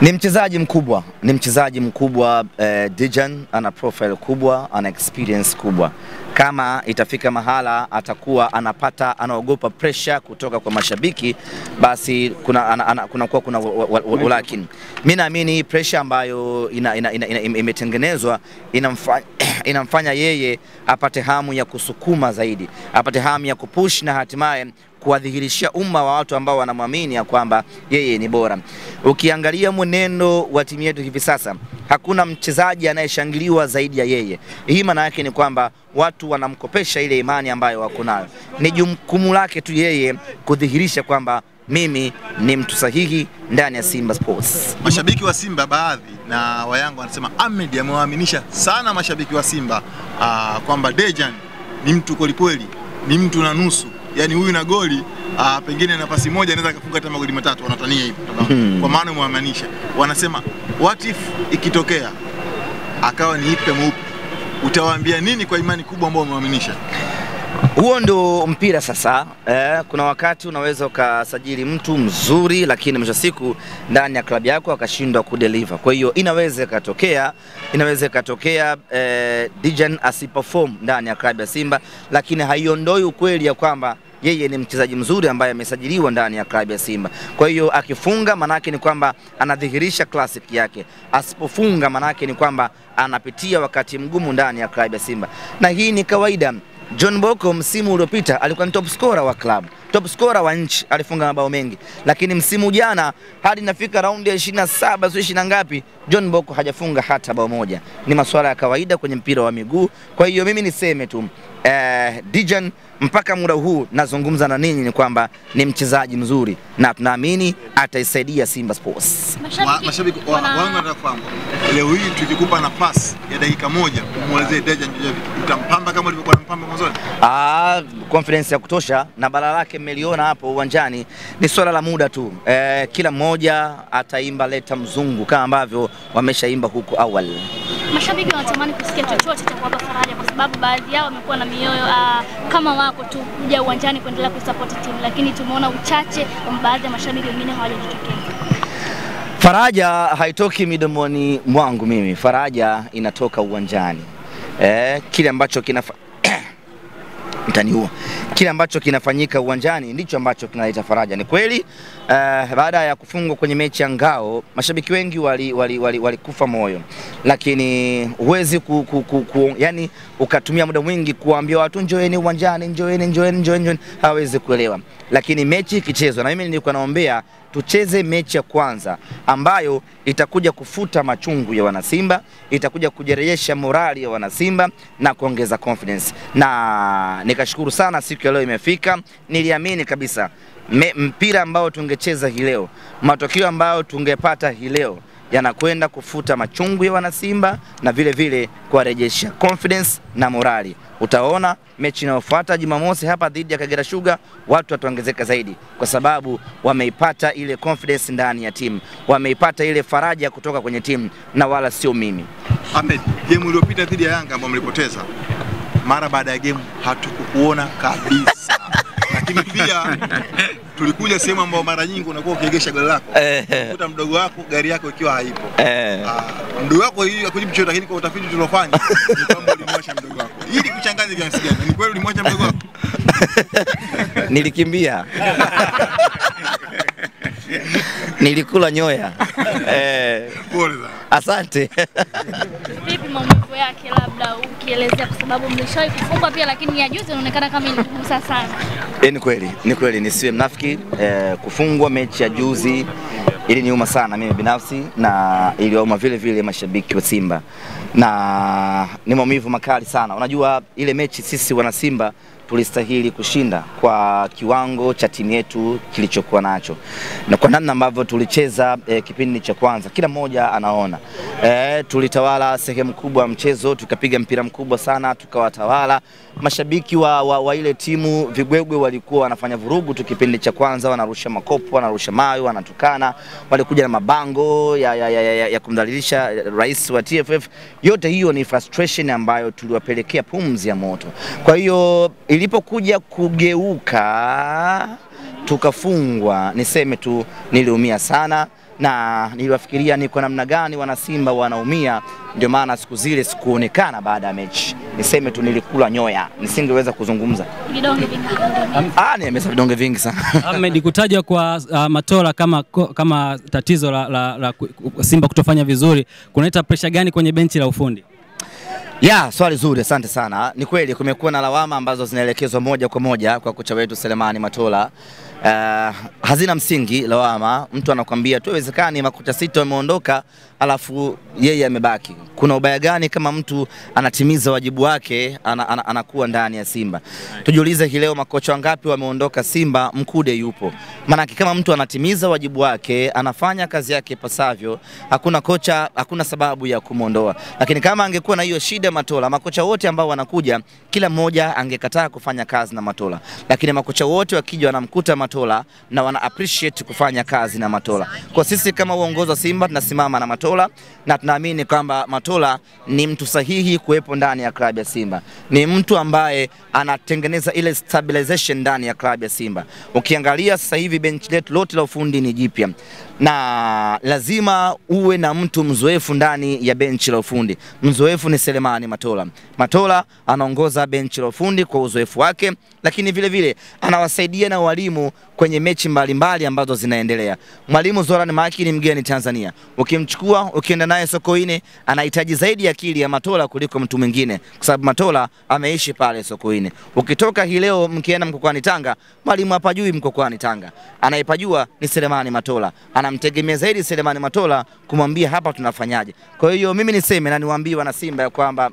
Ni mchezaji mkubwa, ni mchezaji mkubwa eh, Dejan ana profile kubwa, ana experience kubwa. Kama itafika mahala atakuwa anapata anaogopa pressure kutoka kwa mashabiki, basi kuna ana, ana, kuna kuna ulakin. Mimi naamini hii pressure ambayo ina, ina, ina, ina, imetengenezwa inamfanya, inamfanya yeye apate hamu ya kusukuma zaidi, apate hamu ya kupush na hatimaye kuwadhihirishia umma wa watu ambao wanamwamini ya kwamba yeye ni bora. Ukiangalia mwenendo wa timu yetu hivi sasa, hakuna mchezaji anayeshangiliwa zaidi ya yeye. Hii maana yake ni kwamba watu wanamkopesha ile imani ambayo wako nayo. Ni jukumu lake tu yeye kudhihirisha kwamba mimi ni mtu sahihi ndani ya Simba Sports. Mashabiki wa Simba baadhi na wa Yanga wanasema Ahmed amewaaminisha sana mashabiki wa Simba aa, kwamba Dejan ni mtu kwelikweli, ni mtu na nusu yani huyu na goli uh, pengine nafasi moja anaweza akafunga hata magoli matatu, wanatania hivyo Hmm. kwa maana umemaanisha. Wanasema what if ikitokea akawa ni ipe mweupe, utawaambia nini kwa imani kubwa ambayo umewaminisha? Huo ndio mpira sasa. Eh, kuna wakati unaweza ukasajili mtu mzuri, lakini mwisho siku ndani ya klabu yako akashindwa kudeliver. Kwa hiyo inaweza ikatokea, inaweza ikatokea eh, Dejan asiperform ndani ya klabu ya Simba, lakini haiondoi ukweli ya kwamba yeye ni mchezaji mzuri ambaye amesajiliwa ndani ya klabu ya Simba. Kwa hiyo akifunga manake ni kwamba anadhihirisha classic yake, asipofunga manake ni kwamba anapitia wakati mgumu ndani ya klabu ya Simba, na hii ni kawaida. John Boko msimu uliopita alikuwa ni top scorer wa klabu, top scorer wa nchi, alifunga mabao mengi, lakini msimu jana hadi nafika raundi ya 27 sio 20 ngapi, John Boko hajafunga hata bao moja. Ni masuala ya kawaida kwenye mpira wa miguu. Kwa hiyo mimi niseme tu eh, Dijan mpaka muda huu nazungumza na ninyi ni kwamba ni mchezaji mzuri na tunaamini ataisaidia Simba Sports. Mashabiki wa- wangu wanataka kufahamu leo hii tukikupa nafasi ya dakika moja umuelezee Dejan Jojevic, utampamba kama ulivyokuwa unampamba mwanzoni? Ah, confidence ya kutosha na bara lake mmeliona hapo uwanjani, ni swala la muda tu. Eh, kila mmoja ataimba leta mzungu kama ambavyo wameshaimba huko awali. Mashabiki wanatamani kusikia chochote cha kuwapa faraja, kwa sababu baadhi yao wamekuwa na mioyo uh, kama wako tu kuja uwanjani kuendelea kusupport timu, lakini tumeona uchache wa baadhi ya mashabiki wengine hawajajitokeza. Faraja haitoki midomoni mwangu mimi, faraja inatoka uwanjani. Eh, kile ambacho kinafa mtaniua. Kile ambacho kinafanyika uwanjani ndicho ambacho kinaleta faraja. Ni kweli uh, baada ya kufungwa kwenye mechi ya ngao, mashabiki wengi walikufa wali, wali, wali moyo, lakini huwezi ku, ku, ku, ku, yani ukatumia muda mwingi kuambia watu njoeni uwanjani, njoeni, njoeni, njoeni, njoeni, hawezi kuelewa. Lakini mechi ikichezwa, na mimi nilikuwa naombea tucheze mechi ya kwanza ambayo itakuja kufuta machungu ya wanasimba, itakuja kujerejesha morali ya wanasimba na kuongeza confidence. Na nikashukuru sana siku ya leo imefika. Niliamini kabisa me, mpira ambao tungecheza hii leo, matokeo ambayo tungepata hii leo yanakwenda kufuta machungu ya wanasimba na vile vile kuwarejesha confidence na morali. Utaona mechi inayofuata Jumamosi hapa dhidi ya Kagera Sugar, watu wataongezeka zaidi, kwa sababu wameipata ile confidence ndani ya timu, wameipata ile faraja kutoka kwenye timu na wala sio mimi. Ahmed, game iliyopita dhidi ya Yanga ambayo mlipoteza, mara baada ya game hatukukuona kabisa, lakini pia tulikuja sehemu ambayo mara nyingi unakuwa ukiegesha gari lako Eh, kuta mdogo wako gari yako ikiwa haipo. eh. Ah, mdogo wako hii akujibu chochote, lakini kwa utafiti tuliofanya ni kwamba ulimwacha mdogo wako. Ili kuchanganya kiasi gani? Ni kweli ulimwacha mdogo wako? Nilikimbia, nilikula nyoya eh, Pole sana. asante. Vipi maumivu yake, labda ukielezea, kwa sababu mlishawahi kufungwa pia, lakini ya juzi inaonekana kama iligusa sana. E, ni kweli, ni kweli, nisiwe mnafiki eh, kufungwa mechi ya juzi ili niuma sana mimi binafsi na iliwauma vile vile mashabiki wa Simba na ni maumivu makali sana. Unajua ile mechi sisi wana Simba tulistahili kushinda kwa kiwango cha timu yetu kilichokuwa nacho na kwa namna ambavyo tulicheza e, kipindi cha kwanza, kila mmoja anaona e, tulitawala sehemu kubwa ya mchezo, tukapiga mpira mkubwa sana, tukawatawala mashabiki wa, wa, wa ile timu vigwegwe walikuwa wanafanya vurugu tu kipindi cha kwanza, wanarusha makopo, wanarusha mawe, wanatukana, walikuja na mabango ya, ya, ya, ya, ya kumdhalilisha rais wa TFF. Yote hiyo ni frustration ambayo tuliwapelekea pumzi ya moto. Kwa hiyo ilipokuja kugeuka tukafungwa, niseme tu niliumia sana na niliwafikiria ni kwa namna gani wanasimba wanaumia, ndio maana siku zile sikuonekana baada ya mechi. Niseme tu nilikula nyoya, nisingeweza kuzungumza. Ah, nimesa vidonge vingi sana. Ahmed, kutajwa kwa uh, Matola kama, kama tatizo la, la, la Simba kutofanya vizuri kunaleta presha gani kwenye benchi la ufundi? Ya, swali zuri, asante sana. Ni kweli kumekuwa na lawama ambazo zinaelekezwa moja kwa moja kwa kocha wetu Selemani Matola. Uh, hazina msingi lawama. Mtu anakwambia tu haiwezekani makocha sita wameondoka alafu yeye amebaki. Kuna ubaya gani kama mtu anatimiza wajibu wake ana, ana, anakuwa ndani ya Simba? Tujiulize hii leo makocha wangapi wameondoka Simba, Mkude yupo. Maanake kama mtu anatimiza wajibu wake, anafanya kazi yake pasavyo, hakuna kocha, hakuna sababu ya kumwondoa. Lakini kama angekuwa na hiyo shida Matola, makocha wote ambao wanakuja, kila mmoja angekataa kufanya kazi na Matola, lakini makocha wote wakija wanamkuta na wana appreciate kufanya kazi na Matola. Kwa sisi kama uongozi wa Simba tunasimama na Matola na tunaamini kwamba Matola ni mtu sahihi kuwepo ndani ya klabu ya Simba, ni mtu ambaye anatengeneza ile stabilization ndani ya klabu ya Simba. Ukiangalia sasa hivi benchi letu lote la ufundi ni jipya na lazima uwe na mtu mzoefu ndani ya benchi la ufundi. Mzoefu ni Selemani Matola. Matola anaongoza benchi la ufundi kwa uzoefu wake, lakini vile vile anawasaidia na walimu kwenye mechi mbalimbali ambazo zinaendelea. Mwalimu Zoran Maki ni mgeni Tanzania, ukimchukua ukienda naye Sokoine, anahitaji zaidi akili ya Matola kuliko mtu mwingine, kwa sababu Matola ameishi pale Sokoine. Ukitoka hii leo mkienda mkokwani Tanga, mwalimu hapajui mkokwani Tanga, anayepajua ni Selemani Matola, anamtegemea zaidi Selemani Matola kumwambia hapa tunafanyaje. Kwa hiyo mimi niseme na niwaambie wana Simba ya kwamba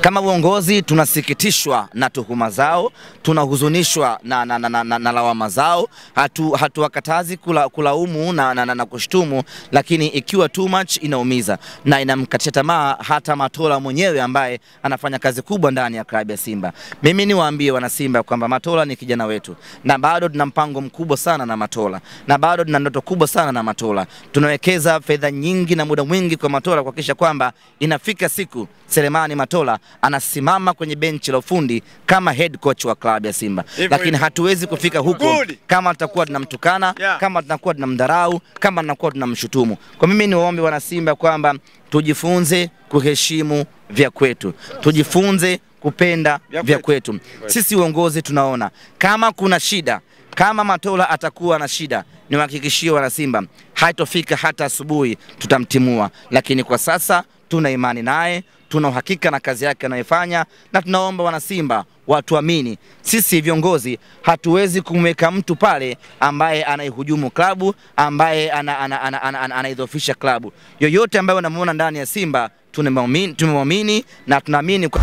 kama uongozi tunasikitishwa na tuhuma zao, tunahuzunishwa na, na, na, na, na, na lawama zao. Hatu, hatuwakatazi kula, kulaumu na, na, na, na kushtumu, lakini ikiwa too much inaumiza na inamkatisha tamaa hata Matola mwenyewe ambaye anafanya kazi kubwa ndani ya klabu ya Simba. Mimi niwaambie wana Simba kwamba Matola ni kijana wetu na bado tuna mpango mkubwa sana na Matola na bado tuna ndoto kubwa sana na Matola. Tunawekeza fedha nyingi na muda mwingi kwa Matola kuhakikisha kwamba inafika siku Selemani Matola anasimama kwenye benchi la ufundi kama head coach wa klabu ya Simba, lakini hatuwezi kufika huko kama tutakuwa tunamtukana, kama tunakuwa tunamdharau, kama tunakuwa tunamshutumu. Kwa mimi ni waombe wana Simba kwamba tujifunze kuheshimu vya kwetu, tujifunze kupenda vya kwetu. Sisi uongozi tunaona. Kama kuna shida, kama Matola atakuwa na shida, niwahakikishie wana Simba haitofika hata asubuhi, tutamtimua. Lakini kwa sasa tuna imani naye, tuna uhakika na kazi yake anayofanya na tunaomba wanasimba watuamini. Sisi viongozi hatuwezi kumweka mtu pale ambaye anaihujumu klabu, ambaye anaidhofisha klabu. Yoyote ambaye unamuona ndani ya Simba tumemwamini na tunaamini kwa...